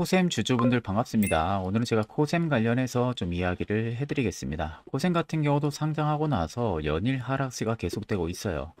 자, 코셈 주주분들 반갑습니다. 오늘은 제가 코셈 관련해서 좀 이야기를 해드리겠습니다. 코셈 같은 경우도 상장하고 나서 연일 하락세가 계속되고 있어요.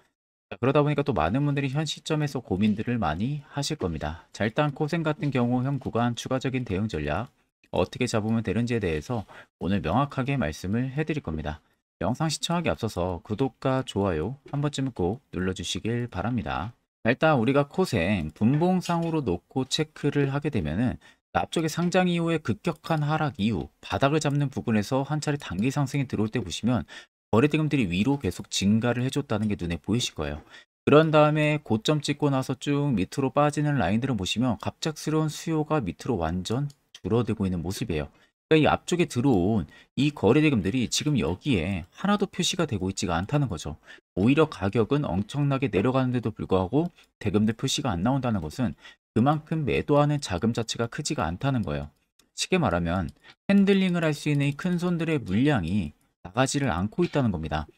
자, 그러다 보니까 또 많은 분들이 현 시점에서 고민들을 많이 하실 겁니다. 자, 일단 코셈 같은 경우 현 구간 추가적인 대응 전략 어떻게 잡으면 되는지에 대해서 오늘 명확하게 말씀을 해드릴 겁니다. 영상 시청하기 앞서서 구독과 좋아요 한 번쯤은 꼭 눌러주시길 바랍니다. 일단 우리가 코셈 분봉상으로 놓고 체크를 하게 되면은 앞쪽에 상장 이후에 급격한 하락 이후 바닥을 잡는 부분에서 한 차례 단기 상승이 들어올 때 보시면 거래대금들이 위로 계속 증가를 해줬다는 게 눈에 보이실 거예요. 그런 다음에 고점 찍고 나서 쭉 밑으로 빠지는 라인들을 보시면 갑작스러운 수요가 밑으로 완전 줄어들고 있는 모습이에요. 그러니까 이 앞쪽에 들어온 이 거래대금들이 지금 여기에 하나도 표시가 되고 있지가 않다는 거죠. 오히려 가격은 엄청나게 내려가는데도 불구하고 대금들 표시가 안 나온다는 것은 그만큼 매도하는 자금 자체가 크지가 않다는 거예요. 쉽게 말하면 핸들링을 할 수 있는 이큰 손들의 물량이 나가지를 않고 있다는 겁니다.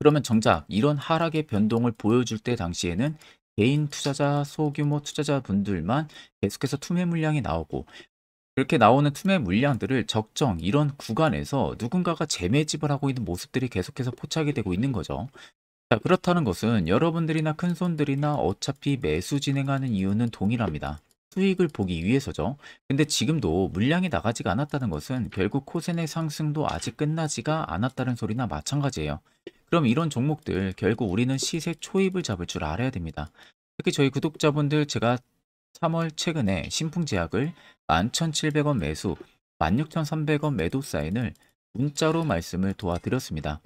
그러면 정작 이런 하락의 변동을 보여줄 때 당시에는 개인 투자자, 소규모 투자자분들만 계속해서 투매 물량이 나오고 그렇게 나오는 투매 물량들을 적정 이런 구간에서 누군가가 재매집을 하고 있는 모습들이 계속해서 포착이 되고 있는 거죠. 자, 그렇다는 것은 여러분들이나 큰손들이나 어차피 매수 진행하는 이유는 동일합니다. 수익을 보기 위해서죠. 근데 지금도 물량이 나가지가 않았다는 것은 결국 코센의 상승도 아직 끝나지가 않았다는 소리나 마찬가지예요. 그럼 이런 종목들 결국 우리는 시세 초입을 잡을 줄 알아야 됩니다. 특히 저희 구독자분들 제가 3월 최근에 신풍 제약을 11,700원 매수, 16,300원 매도 사인을 문자로 말씀을 도와드렸습니다.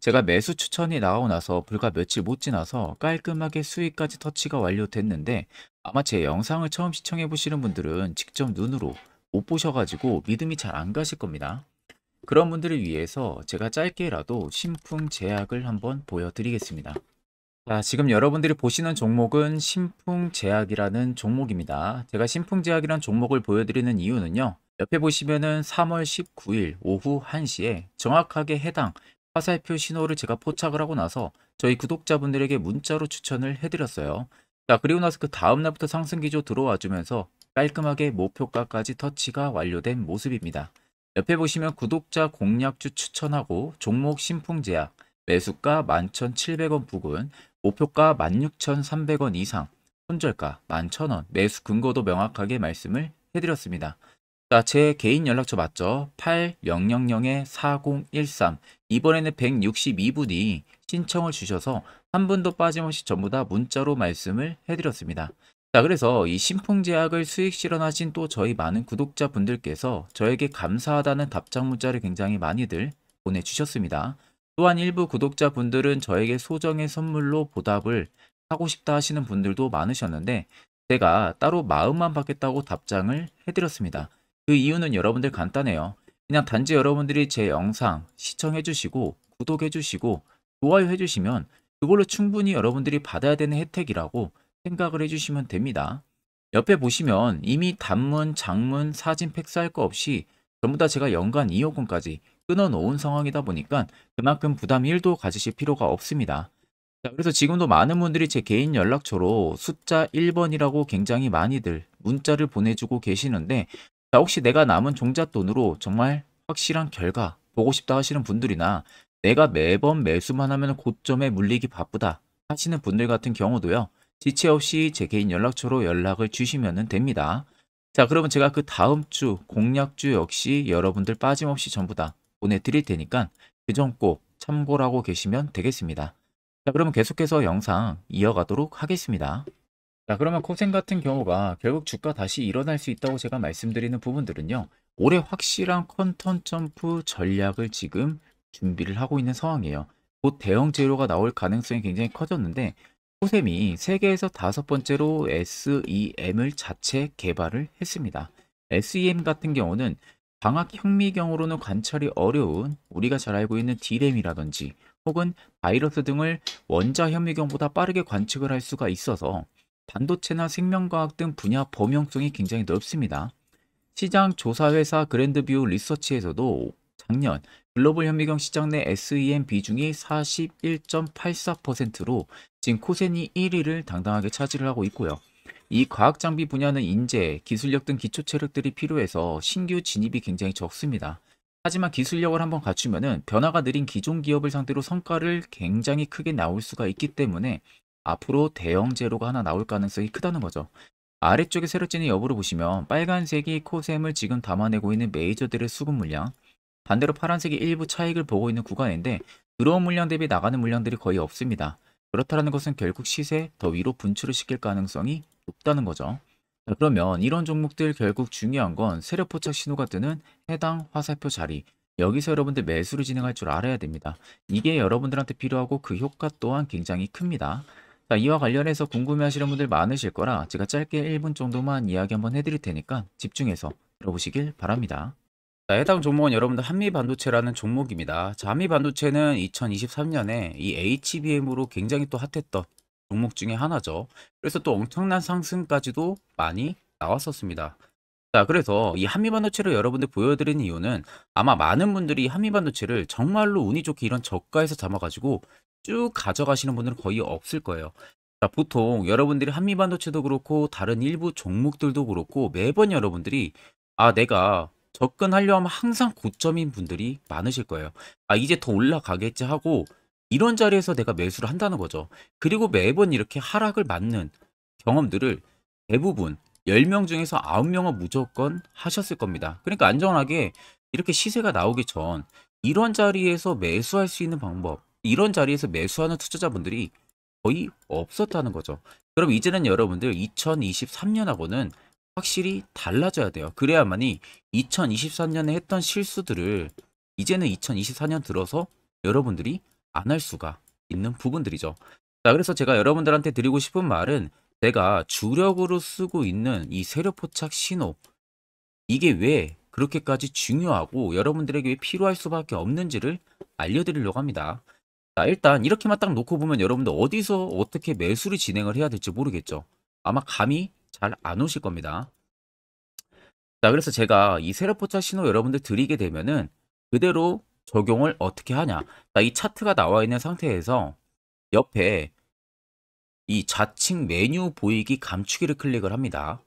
제가 매수 추천이 나오고 나서 불과 며칠 못 지나서 깔끔하게 수익까지 터치가 완료됐는데 아마 제 영상을 처음 시청해 보시는 분들은 직접 눈으로 못 보셔가지고 믿음이 잘 안 가실 겁니다. 그런 분들을 위해서 제가 짧게라도 신풍 제약을 한번 보여드리겠습니다. 자, 지금 여러분들이 보시는 종목은 신풍제약이라는 종목입니다. 제가 신풍제약이라는 종목을 보여드리는 이유는요. 옆에 보시면은 3월 19일 오후 1시에 정확하게 해당 화살표 신호를 제가 포착을 하고 나서 저희 구독자분들에게 문자로 추천을 해드렸어요. 자, 그리고 나서 그 다음날부터 상승기조 들어와 주면서 깔끔하게 목표가까지 터치가 완료된 모습입니다. 옆에 보시면 구독자 공략주 추천하고 종목 신풍제약 매수가 11,700원 부근 목표가 16,300원 이상, 손절가 11,000원, 매수 근거도 명확하게 말씀을 해드렸습니다. 자, 제 개인 연락처 맞죠? 8000-4013. 이번에는 162분이 신청을 주셔서 한 분도 빠짐없이 전부 다 문자로 말씀을 해드렸습니다. 자, 그래서 이 신풍제약을 수익 실현하신 또 저희 많은 구독자분들께서 저에게 감사하다는 답장 문자를 굉장히 많이들 보내주셨습니다. 또한 일부 구독자분들은 저에게 소정의 선물로 보답을 하고 싶다 하시는 분들도 많으셨는데 제가 따로 마음만 받겠다고 답장을 해드렸습니다. 그 이유는 여러분들 간단해요. 그냥 단지 여러분들이 제 영상 시청해 주시고 구독해 주시고 좋아요 해 주시면 그걸로 충분히 여러분들이 받아야 되는 혜택이라고 생각을 해 주시면 됩니다. 옆에 보시면 이미 단문, 장문, 사진 팩스 할 거 없이 전부 다 제가 연간 2억 원까지 끊어놓은 상황이다 보니까 그만큼 부담 1도 가지실 필요가 없습니다. 자, 그래서 지금도 많은 분들이 제 개인 연락처로 숫자 1번이라고 굉장히 많이들 문자를 보내주고 계시는데 자, 혹시 내가 남은 종잣돈으로 정말 확실한 결과 보고 싶다 하시는 분들이나 내가 매번 매수만 하면 고점에 물리기 바쁘다 하시는 분들 같은 경우도요. 지체 없이 제 개인 연락처로 연락을 주시면 됩니다. 자, 그러면 제가 그 다음 주 공략주 역시 여러분들 빠짐없이 전부 다 보내드릴 테니까 그 점 꼭 참고를 하고 계시면 되겠습니다. 자, 그러면 계속해서 영상 이어가도록 하겠습니다. 자, 그러면 코생 같은 경우가 결국 주가 다시 일어날 수 있다고 제가 말씀드리는 부분들은요. 올해 확실한 컨턴 점프 전략을 지금 준비를 하고 있는 상황이에요. 곧 대형 재료가 나올 가능성이 굉장히 커졌는데 코셈이 세계에서 다섯 번째로 SEM을 자체 개발을 했습니다. SEM 같은 경우는 방학 현미경으로는 관찰이 어려운 우리가 잘 알고 있는 D램이라든지 혹은 바이러스 등을 원자 현미경보다 빠르게 관측을 할 수가 있어서 반도체나 생명과학 등 분야 범용성이 굉장히 넓습니다. 시장 조사회사 그랜드뷰 리서치에서도 작년 글로벌 현미경 시장 내 SEM 비중이 41.84%로 지금 코센이 1위를 당당하게 차지를 하고 있고요. 이 과학 장비 분야는 인재, 기술력 등 기초 체력들이 필요해서 신규 진입이 굉장히 적습니다. 하지만 기술력을 한번 갖추면은 변화가 느린 기존 기업을 상대로 성과를 굉장히 크게 나올 수가 있기 때문에 앞으로 대형 제로가 하나 나올 가능성이 크다는 거죠. 아래쪽에 세로찐의 여부를 보시면 빨간색이 코셈을 지금 담아내고 있는 메이저들의 수급 물량, 반대로 파란색이 일부 차익을 보고 있는 구간인데 들어온 물량 대비 나가는 물량들이 거의 없습니다. 그렇다는 것은 결국 시세 더 위로 분출을 시킬 가능성이 높다는 거죠. 자, 그러면 이런 종목들 결국 중요한 건 세력 포착 신호가 뜨는 해당 화살표 자리. 여기서 여러분들 매수를 진행할 줄 알아야 됩니다. 이게 여러분들한테 필요하고 그 효과 또한 굉장히 큽니다. 자, 이와 관련해서 궁금해하시는 분들 많으실 거라 제가 짧게 1분 정도만 이야기 한번 해드릴 테니까 집중해서 들어보시길 바랍니다. 자, 해당 종목은 여러분들 한미반도체라는 종목입니다. 자, 한미반도체는 2023년에 이 HBM으로 굉장히 또 핫했던 종목 중에 하나죠. 그래서 또 엄청난 상승까지도 많이 나왔었습니다. 자, 그래서 이 한미반도체를 여러분들 보여드리는 이유는 아마 많은 분들이 한미반도체를 정말로 운이 좋게 이런 저가에서 잡아가지고 쭉 가져가시는 분들은 거의 없을 거예요. 자, 보통 여러분들이 한미반도체도 그렇고 다른 일부 종목들도 그렇고 매번 여러분들이 아, 내가 접근하려 하면 항상 고점인 분들이 많으실 거예요. 아, 이제 더 올라가겠지 하고 이런 자리에서 내가 매수를 한다는 거죠. 그리고 매번 이렇게 하락을 맞는 경험들을 대부분 10명 중에서 9명은 무조건 하셨을 겁니다. 그러니까 안전하게 이렇게 시세가 나오기 전 이런 자리에서 매수할 수 있는 방법, 이런 자리에서 매수하는 투자자분들이 거의 없었다는 거죠. 그럼 이제는 여러분들 2023년하고는 확실히 달라져야 돼요. 그래야만이 2023년에 했던 실수들을 이제는 2024년 들어서 여러분들이 안 할 수가 있는 부분들이죠. 자, 그래서 제가 여러분들한테 드리고 싶은 말은 제가 주력으로 쓰고 있는 이 세력 포착 신호 이게 왜 그렇게까지 중요하고 여러분들에게 왜 필요할 수밖에 없는지를 알려드리려고 합니다. 자, 일단 이렇게만 딱 놓고 보면 여러분들 어디서 어떻게 매수를 진행을 해야 될지 모르겠죠. 아마 감이 잘 안 오실 겁니다. 자, 그래서 제가 이 세력 포착 신호 여러분들 드리게 되면은 그대로 적용을 어떻게 하냐. 자, 이 차트가 나와 있는 상태에서 옆에 이 좌측 메뉴 보이기 감추기를 클릭을 합니다.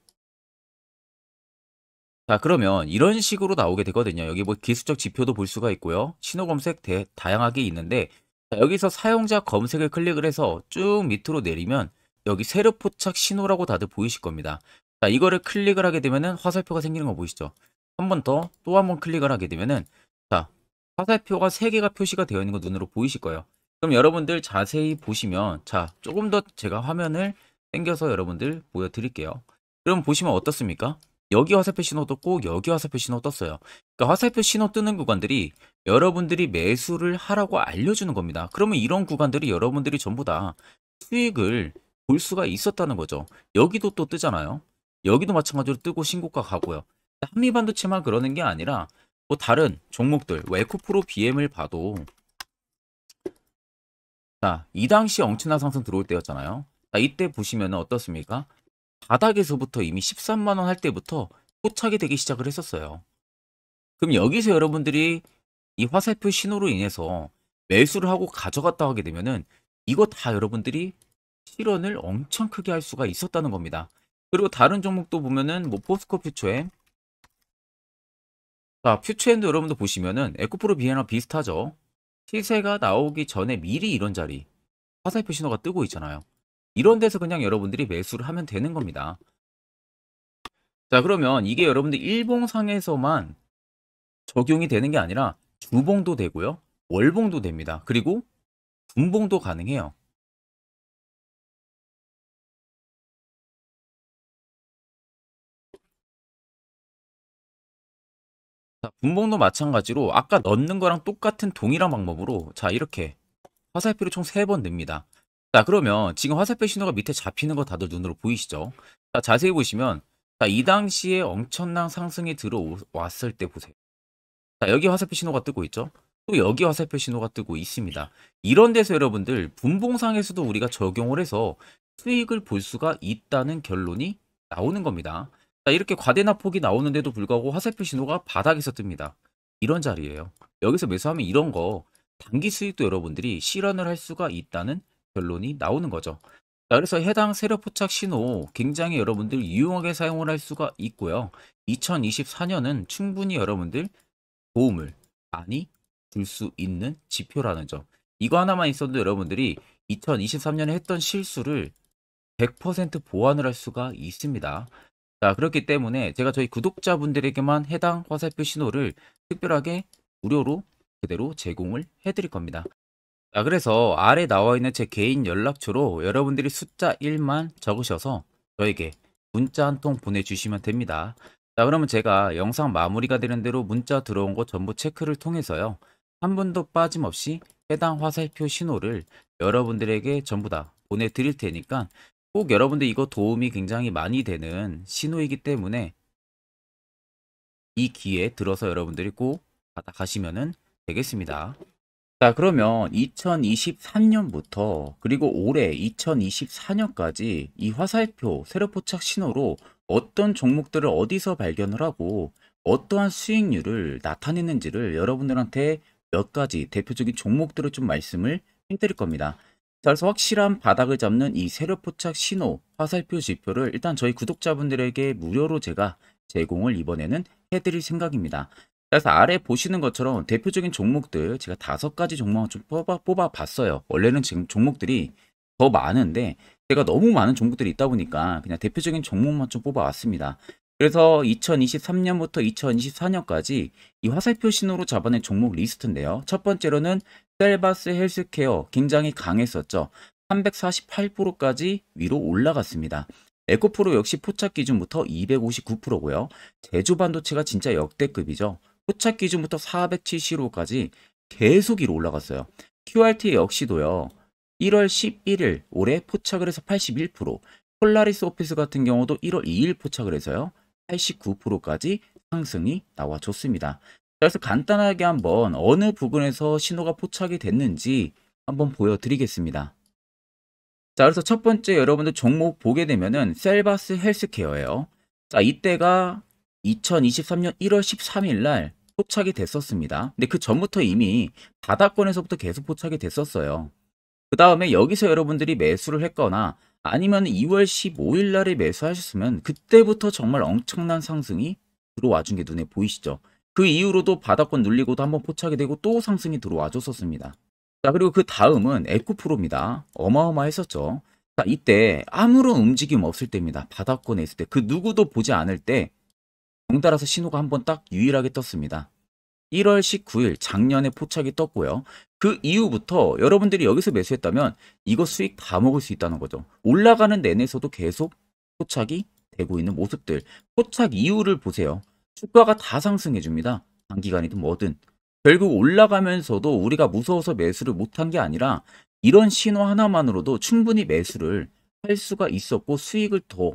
자, 그러면 이런 식으로 나오게 되거든요. 여기 뭐 기술적 지표도 볼 수가 있고요. 신호 검색 대, 다양하게 있는데 자, 여기서 사용자 검색을 클릭을 해서 쭉 밑으로 내리면 여기 세력 포착 신호라고 다들 보이실 겁니다. 자, 이거를 클릭을 하게 되면은 화살표가 생기는 거 보이시죠? 한 번 더 또 한 번 클릭을 하게 되면은 자, 화살표가 3개가 표시가 되어 있는 거 눈으로 보이실 거예요. 그럼 여러분들 자세히 보시면 자, 조금 더 제가 화면을 당겨서 여러분들 보여드릴게요. 그럼 보시면 어떻습니까? 여기 화살표 신호 떴고 여기 화살표 신호 떴어요. 그러니까 화살표 신호 뜨는 구간들이 여러분들이 매수를 하라고 알려주는 겁니다. 그러면 이런 구간들이 여러분들이 전부 다 수익을 볼 수가 있었다는 거죠. 여기도 또 뜨잖아요. 여기도 마찬가지로 뜨고 신고가 가고요. 한미반도체만 그러는 게 아니라 뭐 다른 종목들, 뭐 에코프로 BM을 봐도 자, 이 당시 엄청난 상승 들어올 때였잖아요. 자, 이때 보시면 어떻습니까? 바닥에서부터 이미 13만 원 할 때부터 포착이 되기 시작을 했었어요. 그럼 여기서 여러분들이 이 화살표 신호로 인해서 매수를 하고 가져갔다 하게 되면은 이거 다 여러분들이 실현을 엄청 크게 할 수가 있었다는 겁니다. 그리고 다른 종목도 보면은 뭐 포스코 퓨처엠 자 퓨처엠도 여러분들 보시면은 에코프로 비에나 비슷하죠. 시세가 나오기 전에 미리 이런 자리 화살표 신호가 뜨고 있잖아요. 이런 데서 그냥 여러분들이 매수를 하면 되는 겁니다. 자 그러면 이게 여러분들 일봉상에서만 적용이 되는 게 아니라 주봉도 되고요. 월봉도 됩니다. 그리고 분봉도 가능해요. 자, 분봉도 마찬가지로 아까 넣는 거랑 똑같은 동일한 방법으로 자 이렇게 화살표를 총 3번 냅니다. 자 그러면 지금 화살표 신호가 밑에 잡히는 거 다들 눈으로 보이시죠? 자 자세히 보시면 자, 이 당시에 엄청난 상승이 들어왔을 때 보세요. 자 여기 화살표 신호가 뜨고 있죠? 또 여기 화살표 신호가 뜨고 있습니다. 이런 데서 여러분들 분봉상에서도 우리가 적용을 해서 수익을 볼 수가 있다는 결론이 나오는 겁니다. 자, 이렇게 과대납폭이 나오는데도 불구하고 화살표 신호가 바닥에서 뜹니다. 이런 자리예요. 여기서 매수하면 이런 거 단기 수익도 여러분들이 실현을 할 수가 있다는 결론이 나오는 거죠. 자, 그래서 해당 세력 포착 신호 굉장히 여러분들 유용하게 사용을 할 수가 있고요. 2024년은 충분히 여러분들 도움을 많이 줄 수 있는 지표라는 점. 이거 하나만 있어도 여러분들이 2023년에 했던 실수를 100% 보완을 할 수가 있습니다. 자, 그렇기 때문에 제가 저희 구독자분들에게만 해당 화살표 신호를 특별하게 무료로 그대로 제공을 해드릴 겁니다. 자, 그래서 아래 나와 있는 제 개인 연락처로 여러분들이 숫자 1만 적으셔서 저에게 문자 한 통 보내주시면 됩니다. 자, 그러면 제가 영상 마무리가 되는 대로 문자 들어온 거 전부 체크를 통해서요. 한 분도 빠짐없이 해당 화살표 신호를 여러분들에게 전부 다 보내드릴 테니까 꼭 여러분들 이거 도움이 굉장히 많이 되는 신호이기 때문에 이 기회에 들어서 여러분들이 꼭 받아가시면 되겠습니다. 자, 그러면 2023년부터 그리고 올해 2024년까지 이 화살표 세력 포착 신호로 어떤 종목들을 어디서 발견을 하고 어떠한 수익률을 나타내는지를 여러분들한테 몇 가지 대표적인 종목들을 좀 말씀을 해드릴 겁니다. 자, 그래서 확실한 바닥을 잡는 이 세력 포착 신호 화살표 지표를 일단 저희 구독자분들에게 무료로 제가 제공을 이번에는 해드릴 생각입니다. 그래서 아래 보시는 것처럼 대표적인 종목들 제가 다섯 가지 종목을 좀 뽑아, 뽑아 봤어요. 원래는 지금 종목들이 더 많은데 제가 너무 많은 종목들이 있다 보니까 그냥 대표적인 종목만 좀 뽑아 왔습니다. 그래서 2023년부터 2024년까지 이 화살표 신호로 잡아낸 종목 리스트인데요. 첫 번째로는 셀바스 헬스케어 굉장히 강했었죠. 348%까지 위로 올라갔습니다. 에코프로 역시 포착 기준부터 259%고요. 제주 반도체가 진짜 역대급이죠. 포착 기준부터 470호까지 계속 위로 올라갔어요. QRT 역시도요. 1월 11일 올해 포착을 해서 81%, 폴라리스 오피스 같은 경우도 1월 2일 포착을 해서요. 89%까지 상승이 나와줬습니다. 그래서 간단하게 한번 어느 부분에서 신호가 포착이 됐는지 한번 보여드리겠습니다. 자, 그래서 첫 번째 여러분들 종목 보게 되면은 셀바스 헬스케어예요. 자, 이때가 2023년 1월 13일 날 포착이 됐었습니다. 근데 그 전부터 이미 바닥권에서부터 계속 포착이 됐었어요. 그 다음에 여기서 여러분들이 매수를 했거나 아니면 2월 15일 날에 매수하셨으면 그때부터 정말 엄청난 상승이 들어와 준 게 눈에 보이시죠? 그 이후로도 바닥권 눌리고도 한번 포착이 되고 또 상승이 들어와 줬었습니다. 자, 그리고 그 다음은 에코프로입니다. 어마어마했었죠. 자, 이때 아무런 움직임 없을 때입니다. 바닥권에 있을 때. 그 누구도 보지 않을 때 덩달아서 신호가 한번 딱 유일하게 떴습니다. 1월 19일 작년에 포착이 떴고요. 그 이후부터 여러분들이 여기서 매수했다면 이거 수익 다 먹을 수 있다는 거죠. 올라가는 내내서도 계속 포착이 되고 있는 모습들. 포착 이후를 보세요. 주가가 다 상승해 줍니다. 단기간이든 뭐든. 결국 올라가면서도 우리가 무서워서 매수를 못한 게 아니라 이런 신호 하나만으로도 충분히 매수를 할 수가 있었고 수익을 더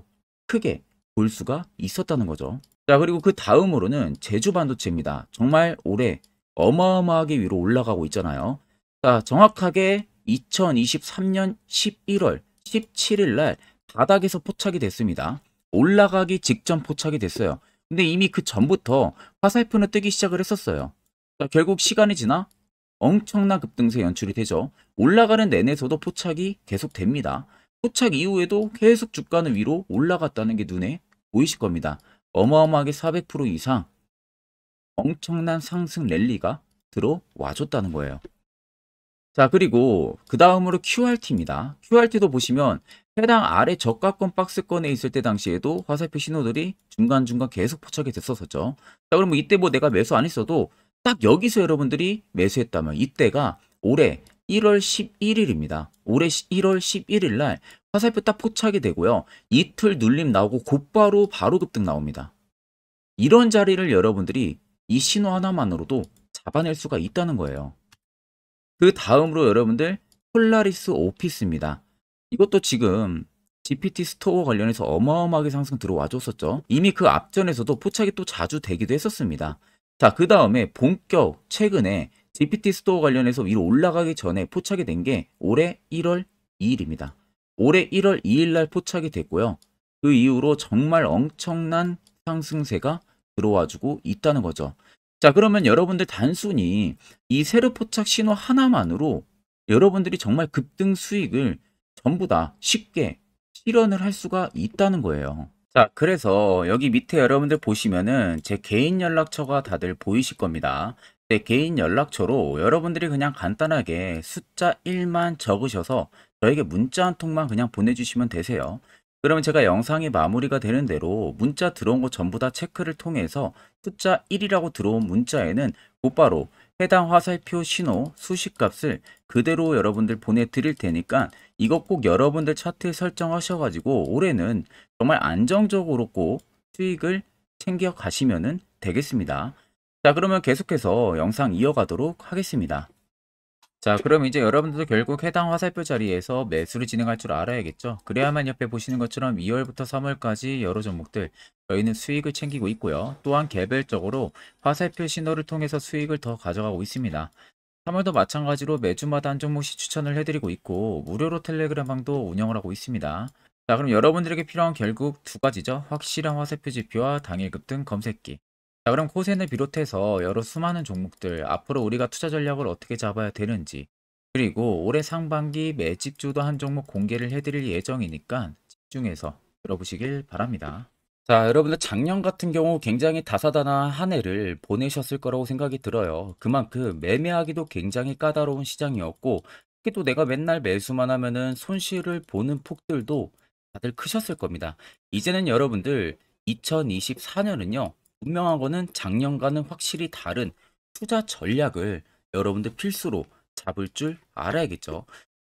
크게 볼 수가 있었다는 거죠. 자, 그리고 그 다음으로는 제주 반도체입니다. 정말 올해 어마어마하게 위로 올라가고 있잖아요. 자, 정확하게 2023년 11월 17일 날 바닥에서 포착이 됐습니다. 올라가기 직전 포착이 됐어요. 근데 이미 그 전부터 화살표는 뜨기 시작을 했었어요. 자, 결국 시간이 지나 엄청난 급등세 연출이 되죠. 올라가는 내내서도 포착이 계속 됩니다. 포착 이후에도 계속 주가는 위로 올라갔다는 게 눈에 보이실 겁니다. 어마어마하게 400% 이상 엄청난 상승 랠리가 들어와 줬다는 거예요. 자, 그리고 그 다음으로 QRT입니다. QRT도 보시면 해당 아래 저가권 박스권에 있을 때 당시에도 화살표 신호들이 중간중간 계속 포착이 됐었었죠. 자, 그러면 이때 뭐 내가 매수 안 했어도 딱 여기서 여러분들이 매수했다면 이때가 올해 1월 11일입니다. 올해 1월 11일 날 화살표 딱 포착이 되고요. 이틀 눌림 나오고 곧바로 바로 급등 나옵니다. 이런 자리를 여러분들이 이 신호 하나만으로도 잡아낼 수가 있다는 거예요. 그 다음으로 여러분들 폴라리스 오피스입니다. 이것도 지금 GPT 스토어 관련해서 어마어마하게 상승 들어와 줬었죠. 이미 그 앞전에서도 포착이 또 자주 되기도 했었습니다. 자, 그 다음에 본격 최근에 GPT 스토어 관련해서 위로 올라가기 전에 포착이 된 게 올해 1월 2일입니다. 올해 1월 2일 날 포착이 됐고요. 그 이후로 정말 엄청난 상승세가 들어와주고 있다는 거죠. 자, 그러면 여러분들 단순히 이 세르 포착 신호 하나만으로 여러분들이 정말 급등 수익을 전부 다 쉽게 실현을 할 수가 있다는 거예요. 자, 그래서 여기 밑에 여러분들 보시면은 제 개인 연락처가 다들 보이실 겁니다. 제 개인 연락처로 여러분들이 그냥 간단하게 숫자 1만 적으셔서 저에게 문자 한 통만 그냥 보내주시면 되세요. 그러면 제가 영상이 마무리가 되는 대로 문자 들어온 거 전부 다 체크를 통해서 숫자 1이라고 들어온 문자에는 곧바로 해당 화살표 신호 수식 값을 그대로 여러분들 보내드릴 테니까 이것 꼭 여러분들 차트에 설정하셔가지고 올해는 정말 안정적으로 꼭 수익을 챙겨 가시면 되겠습니다. 자 그러면 계속해서 영상 이어가도록 하겠습니다. 자 그럼 이제 여러분들도 결국 해당 화살표 자리에서 매수를 진행할 줄 알아야겠죠. 그래야만 옆에 보시는 것처럼 2월부터 3월까지 여러 종목들 저희는 수익을 챙기고 있고요. 또한 개별적으로 화살표 신호를 통해서 수익을 더 가져가고 있습니다. 3월도 마찬가지로 매주마다 한 종목씩 추천을 해드리고 있고 무료로 텔레그램방도 운영을 하고 있습니다. 자 그럼 여러분들에게 필요한 결국 두 가지죠. 확실한 화살표 지표와 당일 급등 검색기. 자, 그럼 코센을 비롯해서 여러 수많은 종목들 앞으로 우리가 투자 전략을 어떻게 잡아야 되는지 그리고 올해 상반기 매집 주도 한 종목 공개를 해드릴 예정이니까 집중해서 들어보시길 바랍니다. 자, 여러분들 작년 같은 경우 굉장히 다사다난한 한 해를 보내셨을 거라고 생각이 들어요. 그만큼 매매하기도 굉장히 까다로운 시장이었고 특히 또 내가 맨날 매수만 하면은 손실을 보는 폭들도 다들 크셨을 겁니다. 이제는 여러분들 2024년은요. 분명한 거는 작년과는 확실히 다른 투자 전략을 여러분들 필수로 잡을 줄 알아야겠죠.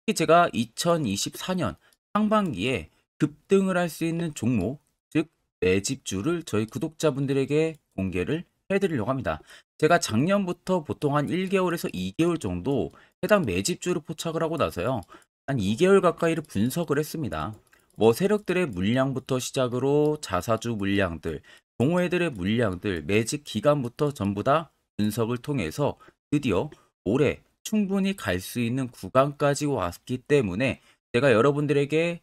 특히 제가 2024년 상반기에 급등을 할 수 있는 종목, 즉 매집주를 저희 구독자분들에게 공개를 해드리려고 합니다. 제가 작년부터 보통 한 1개월에서 2개월 정도 해당 매집주를 포착을 하고 나서요. 한 2개월 가까이를 분석을 했습니다. 뭐 세력들의 물량부터 시작으로 자사주 물량들, 동호회들의 물량들 매직 기간부터 전부 다 분석을 통해서 드디어 올해 충분히 갈 수 있는 구간까지 왔기 때문에 제가 여러분들에게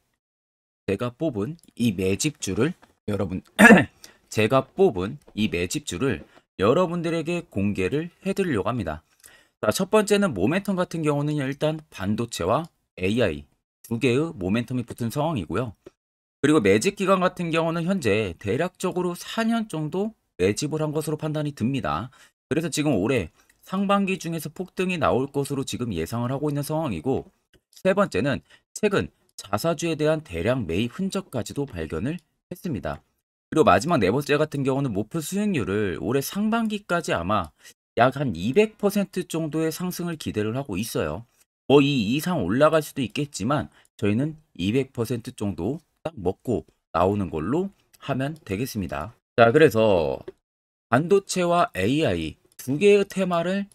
제가 뽑은 이 매집주를 여러분 제가 뽑은 이 매집주를 여러분들에게 공개를 해드리려고 합니다. 자, 첫 번째는 모멘텀 같은 경우는 일단 반도체와 AI 두 개의 모멘텀이 붙은 상황이고요. 그리고 매집 기간 같은 경우는 현재 대략적으로 4년 정도 매집을 한 것으로 판단이 듭니다. 그래서 지금 올해 상반기 중에서 폭등이 나올 것으로 지금 예상을 하고 있는 상황이고 세 번째는 최근 자사주에 대한 대량 매입 흔적까지도 발견을 했습니다. 그리고 마지막 네 번째 같은 경우는 모프 수익률을 올해 상반기까지 아마 약 한 200% 정도의 상승을 기대를 하고 있어요. 뭐 이 이상 올라갈 수도 있겠지만 저희는 200% 정도 딱 먹고 나오는 걸로 하면 되겠습니다. 자, 그래서 반도체와 AI 두 개의 테마를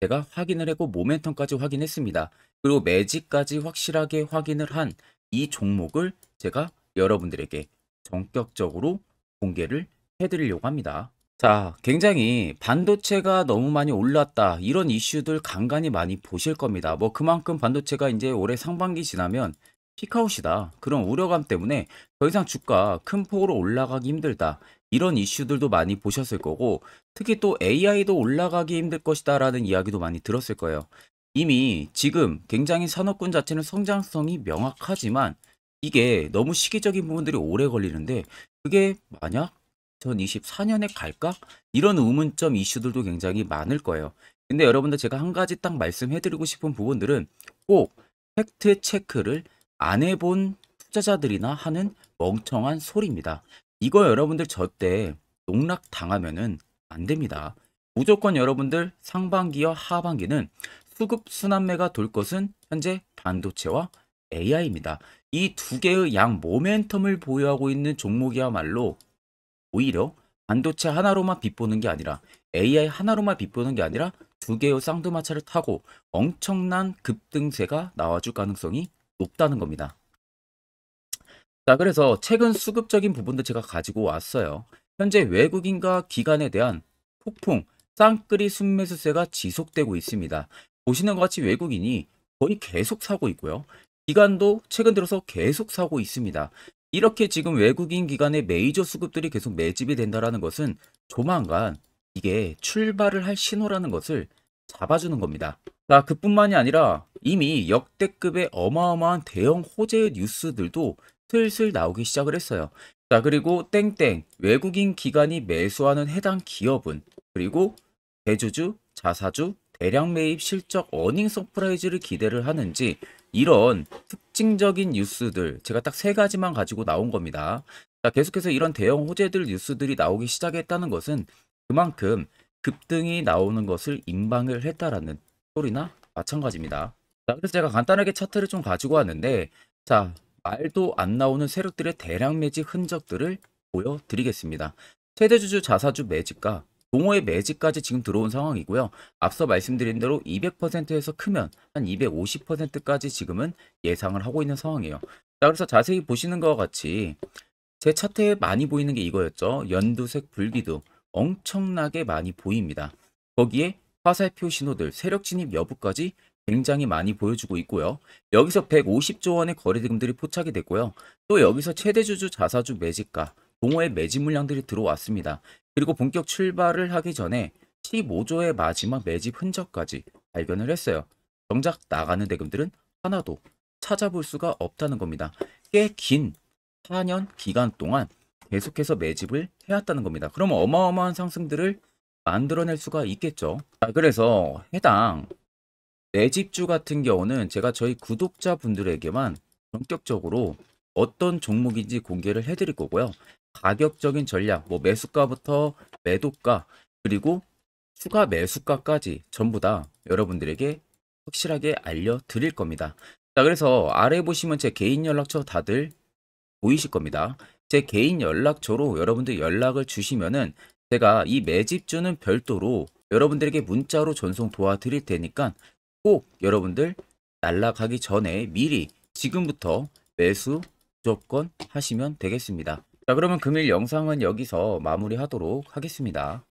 제가 확인을 했고 모멘텀까지 확인했습니다. 그리고 매직까지 확실하게 확인을 한 이 종목을 제가 여러분들에게 전격적으로 공개를 해드리려고 합니다. 자, 굉장히 반도체가 너무 많이 올랐다. 이런 이슈들 간간히 많이 보실 겁니다. 뭐 그만큼 반도체가 이제 올해 상반기 지나면 피카웃이다. 그런 우려감 때문에 더 이상 주가 큰 폭으로 올라가기 힘들다. 이런 이슈들도 많이 보셨을 거고 특히 또 AI도 올라가기 힘들 것이다 라는 이야기도 많이 들었을 거예요. 이미 지금 굉장히 산업군 자체는 성장성이 명확하지만 이게 너무 시기적인 부분들이 오래 걸리는데 그게 만약 2024년에 갈까? 이런 의문점 이슈들도 굉장히 많을 거예요. 근데 여러분들 제가 한 가지 딱 말씀해드리고 싶은 부분들은 꼭 팩트 체크를 안 해본 투자자들이나 하는 멍청한 소리입니다. 이거 여러분들 절대 농락 당하면은 안 됩니다. 무조건 여러분들 상반기와 하반기는 수급 순환매가 돌 것은 현재 반도체와 AI입니다. 이 두 개의 양 모멘텀을 보유하고 있는 종목이야말로 오히려 반도체 하나로만 빗보는 게 아니라 AI 하나로만 빗보는 게 아니라 두 개의 쌍두마차를 타고 엄청난 급등세가 나와줄 가능성이 높다는 겁니다. 자, 그래서 최근 수급적인 부분도 제가 가지고 왔어요. 현재 외국인과 기관에 대한 폭풍, 쌍끌이 순매수세가 지속되고 있습니다. 보시는 것 같이 외국인이 거의 계속 사고 있고요. 기관도 최근 들어서 계속 사고 있습니다. 이렇게 지금 외국인 기관의 메이저 수급들이 계속 매집이 된다는 것은 조만간 이게 출발을 할 신호라는 것을 잡아주는 겁니다. 자, 그뿐만이 아니라 이미 역대급의 어마어마한 대형 호재 뉴스들도 슬슬 나오기 시작을 했어요. 자, 그리고 땡땡 외국인 기관이 매수하는 해당 기업은 그리고 대주주, 자사주, 대량 매입 실적 어닝 서프라이즈를 기대를 하는지 이런 특징적인 뉴스들 제가 딱 세 가지만 가지고 나온 겁니다. 자, 계속해서 이런 대형 호재들 뉴스들이 나오기 시작했다는 것은 그만큼 급등이 나오는 것을 임방을 했다라는 소리나 마찬가지입니다. 자, 그래서 제가 간단하게 차트를 좀 가지고 왔는데 자, 말도 안 나오는 세력들의 대량 매집 흔적들을 보여드리겠습니다. 최대주주 자사주 매집과 동호회 매집까지 지금 들어온 상황이고요. 앞서 말씀드린 대로 200%에서 크면 한 250%까지 지금은 예상을 하고 있는 상황이에요. 자, 그래서 자세히 보시는 것과 같이 제 차트에 많이 보이는 게 이거였죠. 연두색 불기둥 엄청나게 많이 보입니다. 거기에 화살표 신호들, 세력 진입 여부까지 굉장히 많이 보여주고 있고요. 여기서 150조 원의 거래대금들이 포착이 됐고요. 또 여기서 최대주주 자사주 매집가, 동호회 매집 물량들이 들어왔습니다. 그리고 본격 출발을 하기 전에 15조의 마지막 매집 흔적까지 발견을 했어요. 정작 나가는 대금들은 하나도 찾아볼 수가 없다는 겁니다. 꽤 긴 4년 기간 동안 계속해서 매집을 해왔다는 겁니다. 그럼 어마어마한 상승들을 만들어낼 수가 있겠죠. 자, 그래서 해당 매집주 같은 경우는 제가 저희 구독자분들에게만 본격적으로 어떤 종목인지 공개를 해드릴 거고요. 가격적인 전략, 뭐 매수가부터 매도가, 그리고 추가 매수가까지 전부 다 여러분들에게 확실하게 알려드릴 겁니다. 자, 그래서 아래 보시면 제 개인 연락처 다들 보이실 겁니다. 제 개인 연락처로 여러분들 연락을 주시면은 제가 이 매집주는 별도로 여러분들에게 문자로 전송 도와드릴 테니까 꼭 여러분들 날라가기 전에 미리 지금부터 매수 무조건 하시면 되겠습니다. 자, 그러면 금일 영상은 여기서 마무리하도록 하겠습니다.